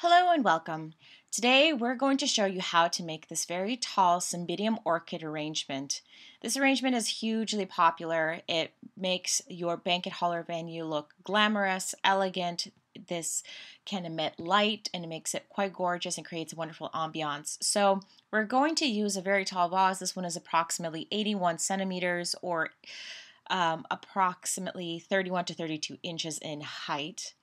Hello and welcome. Today we're going to show you how to make this very tall cymbidium orchid arrangement. This arrangement is hugely popular. It makes your banquet hall or venue look glamorous, elegant. This can emit light and it makes it quite gorgeous and creates a wonderful ambiance. So we're going to use a very tall vase. This one is approximately 81 centimeters or um, approximately 31 to 32 inches in height.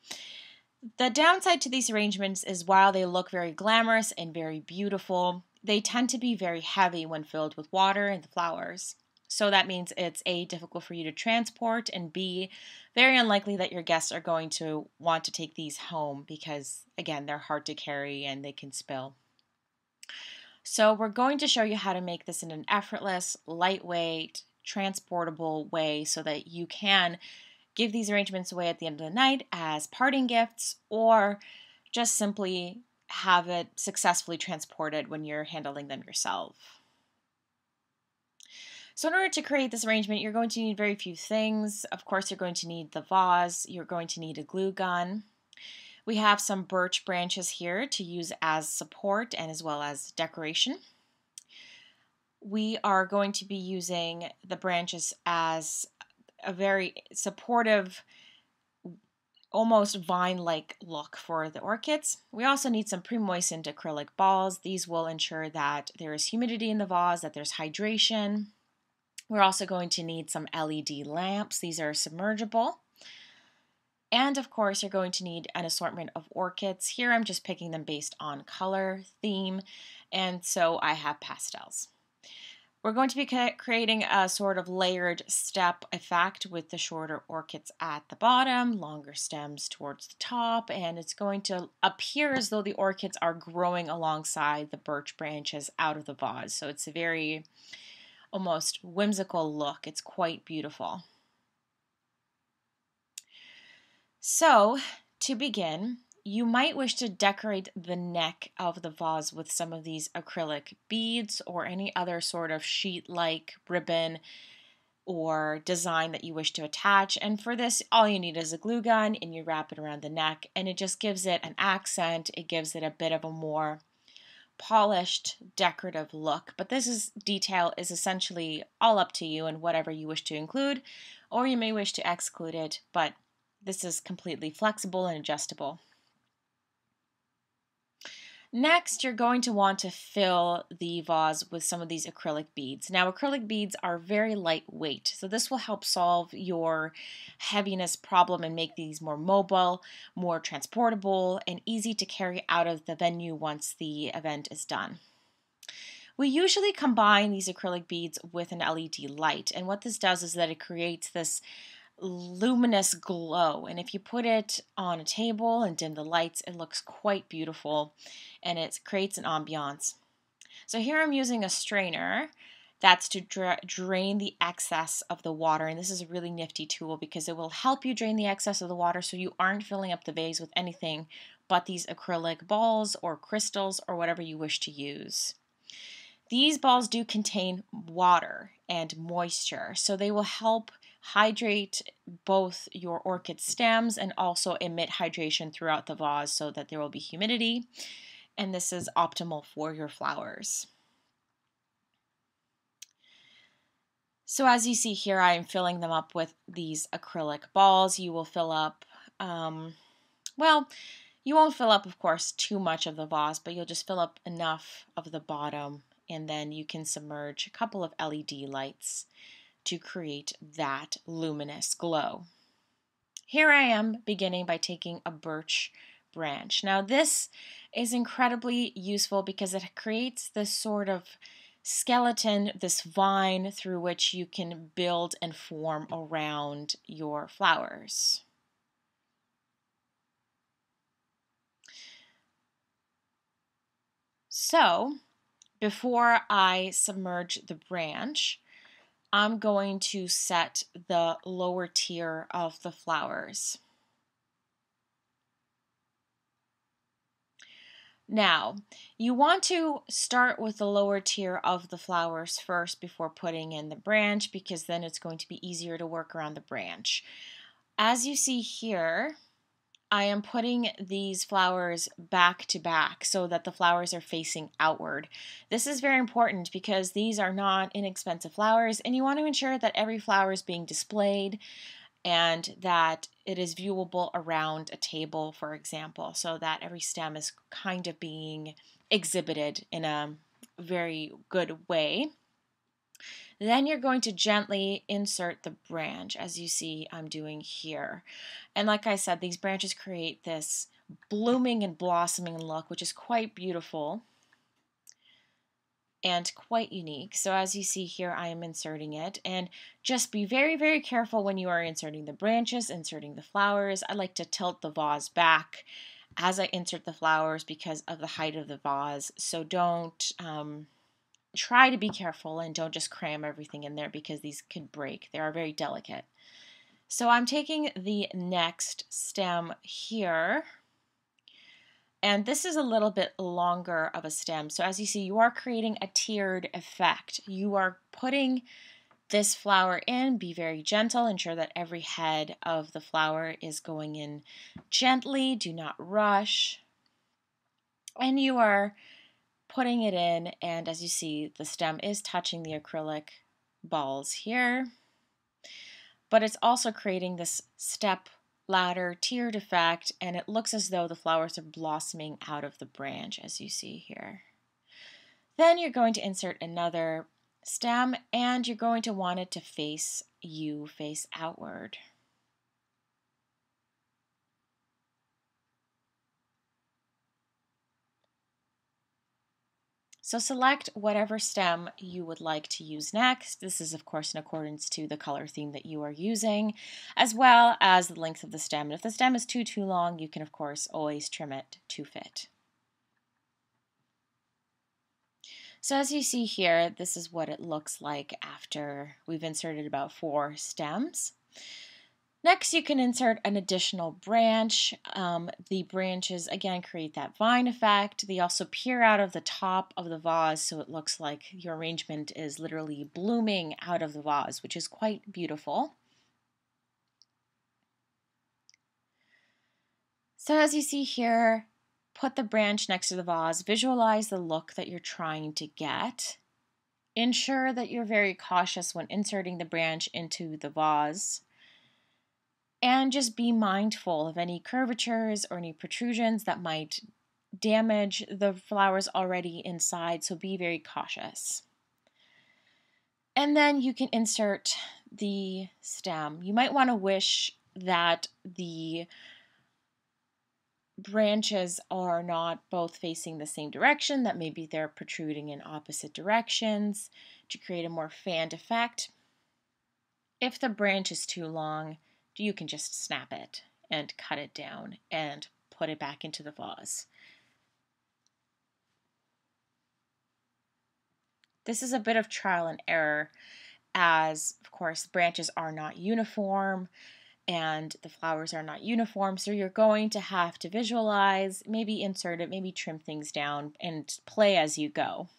The downside to these arrangements is while they look very glamorous and very beautiful, they tend to be very heavy when filled with water and the flowers. So that means it's A, difficult for you to transport, and B, very unlikely that your guests are going to want to take these home because, again, they're hard to carry and they can spill. So we're going to show you how to make this in an effortless, lightweight, transportable way so that you can give these arrangements away at the end of the night as parting gifts or just simply have it successfully transported when you're handling them yourself. So in order to create this arrangement, you're going to need very few things. Of course, you're going to need the vase, you're going to need a glue gun. We have some birch branches here to use as support and as well as decoration. We are going to be using the branches as a very supportive, almost vine like look for the orchids. We also need some pre moistened acrylic balls. These will ensure that there is humidity in the vase, that there's hydration. We're also going to need some LED lamps. These are submergible. And of course, you're going to need an assortment of orchids. Here I'm just picking them based on color, theme, and so I have pastels. We're going to be creating a sort of layered step effect with the shorter orchids at the bottom, longer stems towards the top, and it's going to appear as though the orchids are growing alongside the birch branches out of the vase. So it's a very almost whimsical look. It's quite beautiful. So, to begin, you might wish to decorate the neck of the vase with some of these acrylic beads or any other sort of sheet-like ribbon or design that you wish to attach. And for this, all you need is a glue gun and you wrap it around the neck and it just gives it an accent. It gives it a bit of a more polished decorative look. But this is detail is essentially all up to you and whatever you wish to include or you may wish to exclude it, but this is completely flexible and adjustable. Next, you're going to want to fill the vase with some of these acrylic beads. Now, acrylic beads are very lightweight, so this will help solve your heaviness problem and make these more mobile, more transportable, and easy to carry out of the venue once the event is done. We usually combine these acrylic beads with an LED light, and what this does is that it creates this luminous glow. And if you put it on a table and dim the lights, it looks quite beautiful and it creates an ambiance. So here I'm using a strainer that's to dra drain the excess of the water. And this is a really nifty tool because it will help you drain the excess of the water so you aren't filling up the vase with anything but these acrylic balls or crystals or whatever you wish to use. These balls do contain water and moisture, so they will help hydrate both your orchid stems and also emit hydration throughout the vase so that there will be humidity. And this is optimal for your flowers. So as you see here, I am filling them up with these acrylic balls. You will fill up, um, well, you won't fill up, of course, too much of the vase, but you'll just fill up enough of the bottom and then you can submerge a couple of LED lights to create that luminous glow. Here I am beginning by taking a birch branch. Now this is incredibly useful because it creates this sort of skeleton, this vine through which you can build and form around your flowers. So, before I submerge the branch, I'm going to set the lower tier of the flowers. Now, you want to start with the lower tier of the flowers first before putting in the branch because then it's going to be easier to work around the branch. As you see here, I am putting these flowers back to back so that the flowers are facing outward. This is very important because these are not inexpensive flowers and you want to ensure that every flower is being displayed and that it is viewable around a table, for example, so that every stem is kind of being exhibited in a very good way. Then you're going to gently insert the branch as you see I'm doing here. And like I said, these branches create this blooming and blossoming look, which is quite beautiful and quite unique. So as you see here, I am inserting it and just be very, very careful when you are inserting the branches, inserting the flowers. I like to tilt the vase back as I insert the flowers because of the height of the vase. So don't um, try to be careful and don't just cram everything in there because these could break. They are very delicate. So I'm taking the next stem here. And this is a little bit longer of a stem. So as you see, you are creating a tiered effect. You are putting this flower in, be very gentle, ensure that every head of the flower is going in gently, do not rush. And you are putting it in, and as you see, the stem is touching the acrylic balls here, but it's also creating this step ladder tiered effect, and it looks as though the flowers are blossoming out of the branch, as you see here. Then you're going to insert another stem, and you're going to want it to face you, face outward. So select whatever stem you would like to use next. This is of course in accordance to the color theme that you are using, as well as the length of the stem. And if the stem is too, too long, you can of course always trim it to fit. So as you see here, this is what it looks like after we've inserted about four stems. Next, you can insert an additional branch. Um, the branches, again, create that vine effect. They also peer out of the top of the vase, so it looks like your arrangement is literally blooming out of the vase, which is quite beautiful. So as you see here, put the branch next to the vase, visualize the look that you're trying to get. Ensure that you're very cautious when inserting the branch into the vase and just be mindful of any curvatures or any protrusions that might damage the flowers already inside, so be very cautious. And then you can insert the stem. You might want to wish that the branches are not both facing the same direction, that maybe they're protruding in opposite directions to create a more fanned effect. If the branch is too long, you can just snap it and cut it down and put it back into the vase. This is a bit of trial and error as, of course, branches are not uniform and the flowers are not uniform. So you're going to have to visualize, maybe insert it, maybe trim things down and play as you go.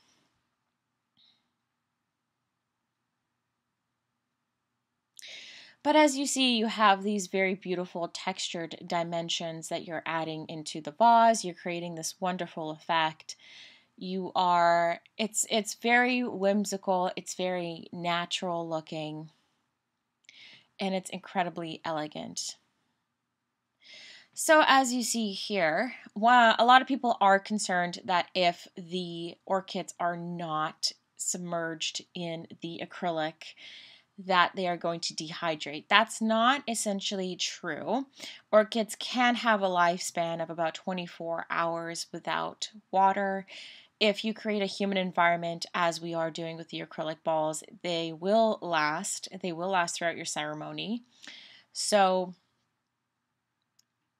But as you see, you have these very beautiful textured dimensions that you're adding into the vase. You're creating this wonderful effect. You are, it's, it's very whimsical. It's very natural looking. And it's incredibly elegant. So as you see here, a lot of people are concerned that if the orchids are not submerged in the acrylic, that they are going to dehydrate. That's not essentially true. Orchids can have a lifespan of about 24 hours without water. If you create a humid environment, as we are doing with the acrylic balls, they will last. They will last throughout your ceremony. So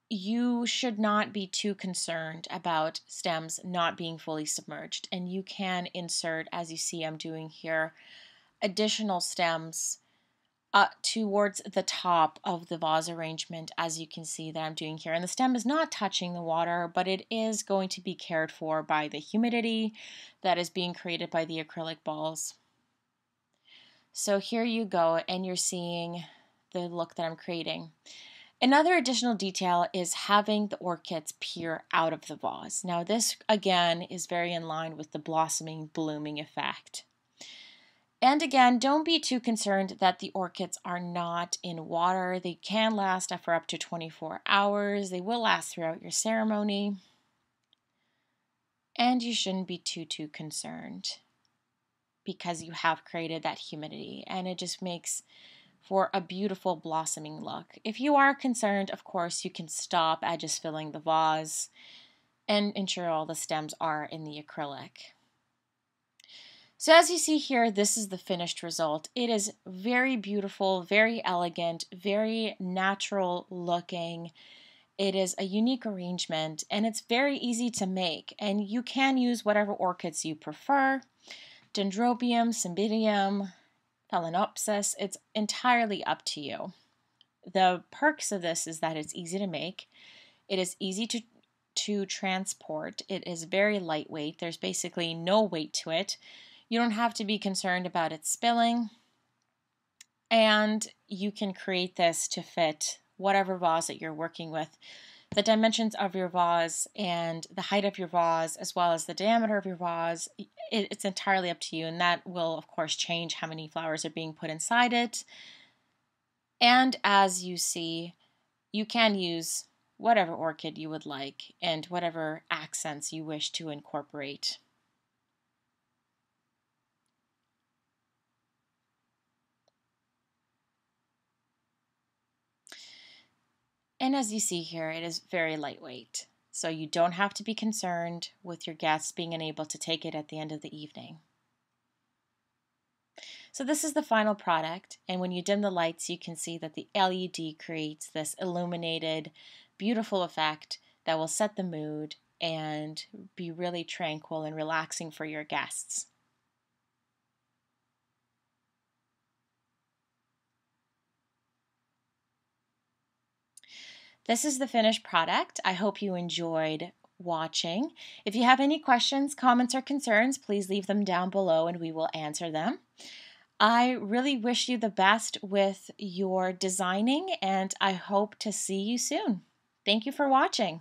you should not be too concerned about stems not being fully submerged. And you can insert, as you see I'm doing here, additional stems uh, towards the top of the vase arrangement as you can see that I'm doing here. And the stem is not touching the water, but it is going to be cared for by the humidity that is being created by the acrylic balls. So here you go, and you're seeing the look that I'm creating. Another additional detail is having the orchids peer out of the vase. Now, this again is very in line with the blossoming blooming effect. And again, don't be too concerned that the orchids are not in water. They can last for up to 24 hours. They will last throughout your ceremony. And you shouldn't be too, too concerned because you have created that humidity and it just makes for a beautiful blossoming look. If you are concerned, of course, you can stop at just filling the vase and ensure all the stems are in the acrylic. So as you see here, this is the finished result. It is very beautiful, very elegant, very natural looking. It is a unique arrangement and it's very easy to make and you can use whatever orchids you prefer. Dendrobium, Cymbidium, Phalaenopsis, it's entirely up to you. The perks of this is that it's easy to make, it is easy to, to transport, it is very lightweight, there's basically no weight to it. You don't have to be concerned about it spilling, and you can create this to fit whatever vase that you're working with. The dimensions of your vase and the height of your vase, as well as the diameter of your vase, it, it's entirely up to you, and that will, of course, change how many flowers are being put inside it. And as you see, you can use whatever orchid you would like and whatever accents you wish to incorporate. And as you see here, it is very lightweight so you don't have to be concerned with your guests being unable to take it at the end of the evening. So this is the final product, and when you dim the lights, you can see that the LED creates this illuminated, beautiful effect that will set the mood and be really tranquil and relaxing for your guests. This is the finished product. I hope you enjoyed watching. If you have any questions, comments, or concerns, please leave them down below and we will answer them. I really wish you the best with your designing and I hope to see you soon. Thank you for watching.